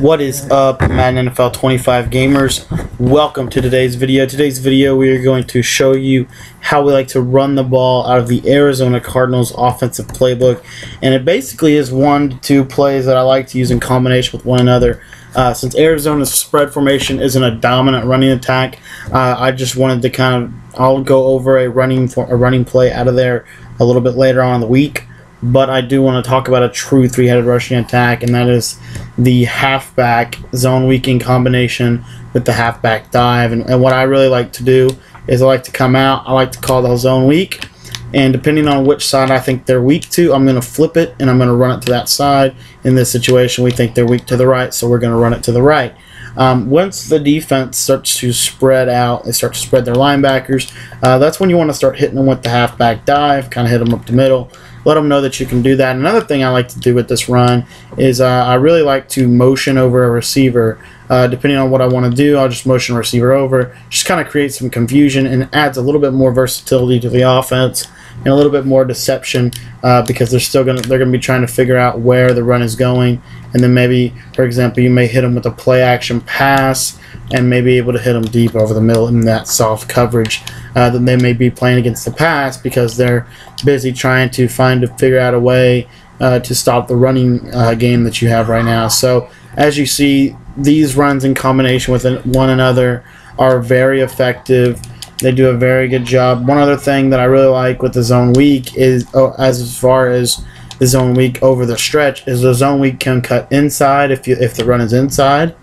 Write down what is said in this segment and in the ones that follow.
What is up, Madden NFL 25 gamers? Welcome to today's video. Today's video, we are going to show you how we like to run the ball out of the Arizona Cardinals offensive playbook. And it basically is one to two plays that I like to use in combination with one another. Uh, since Arizona's spread formation isn't a dominant running attack, uh, I just wanted to kind of, I'll go over a running for, a running play out of there a little bit later on in the week but I do want to talk about a true three-headed rushing attack, and that is the halfback zone weakening combination with the halfback dive. And, and, what I really like to do is I like to come out, I like to call the zone weak, and depending on which side I think they're weak to, I'm going to flip it and I'm going to run it to that side. In this situation, we think they're weak to the right, so we're going to run it to the right. Um, once the defense starts to spread out, they start to spread their linebackers, uh, that's when you want to start hitting them with the halfback dive, kind of hit them up the middle let them know that you can do that. Another thing I like to do with this run is uh, I really like to motion over a receiver. Uh, depending on what I want to do, I'll just motion receiver over. Just kind of create some confusion and adds a little bit more versatility to the offense and a little bit more deception uh, because they're still gonna they're gonna be trying to figure out where the run is going, and then maybe, for example, you may hit them with a play action pass and may be able to hit them deep over the middle in that soft coverage uh, that they may be playing against the pass because they're busy trying to find to figure out a way uh, to stop the running uh, game that you have right now. So as you see, these runs in combination with one another are very effective. They do a very good job. One other thing that I really like with the zone weak is, oh, as far as the zone weak over the stretch, is the zone weak can cut inside if you if the run is inside,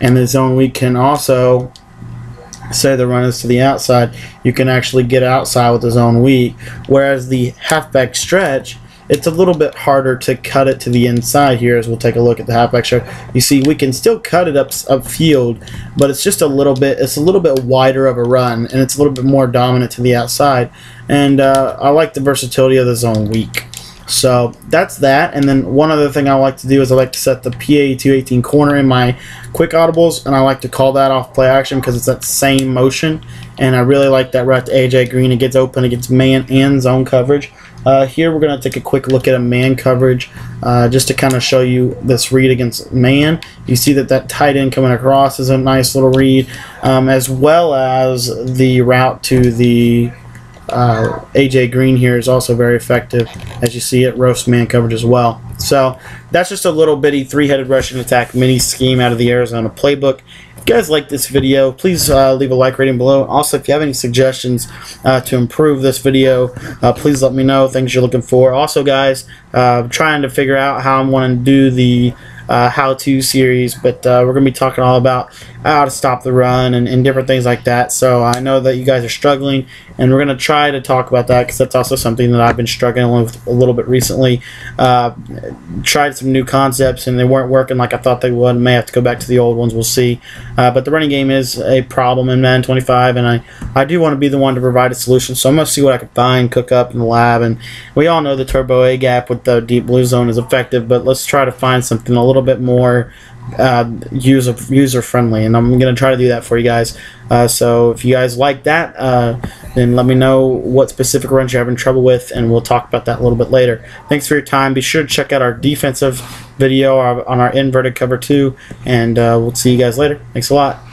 and the zone weak can also say the run is to the outside, you can actually get outside with the zone weak, Whereas the halfback stretch, it's a little bit harder to cut it to the inside here as we'll take a look at the halfback stretch. You see we can still cut it up upfield, but it's just a little bit it's a little bit wider of a run and it's a little bit more dominant to the outside. And uh, I like the versatility of the zone weak. So that's that. And then one other thing I like to do is I like to set the PA218 corner in my quick audibles, and I like to call that off play action because it's that same motion. And I really like that right to AJ Green. It gets open, it gets man and zone coverage. Uh, here we're going to take a quick look at a man coverage uh, just to kind of show you this read against man. You see that that tight end coming across is a nice little read, um, as well as the route to the uh, AJ Green here is also very effective. As you see, it roast man coverage as well. So that's just a little bitty three-headed rushing attack mini scheme out of the Arizona playbook. If you guys like this video, please uh, leave a like rating below. Also, if you have any suggestions uh, to improve this video, uh, please let me know things you're looking for. Also, guys, uh, trying to figure out how I'm wanting to do the uh, how-to series, but uh, we're going to be talking all about how to stop the run and, and, different things like that. So I know that you guys are struggling, and we're going to try to talk about that because that's also something that I've been struggling with a little bit recently. Uh, tried some new concepts, and they weren't working like I thought they would. May have to go back to the old ones. We'll see. Uh, but the running game is a problem in Madden 25, and I, I do want to be the one to provide a solution. So I'm going to see what I can find, cook up in the lab, and we all know the Turbo A gap with the deep blue zone is effective, but let's try to find something a little little bit more uh, user user friendly, and I'm gonna try to do that for you guys. Uh, so if you guys like that, uh, then let me know what specific runs you're having trouble with, and we'll talk about that a little bit later. Thanks for your time. Be sure to check out our defensive video on our inverted cover two, and uh, we'll see you guys later. Thanks a lot.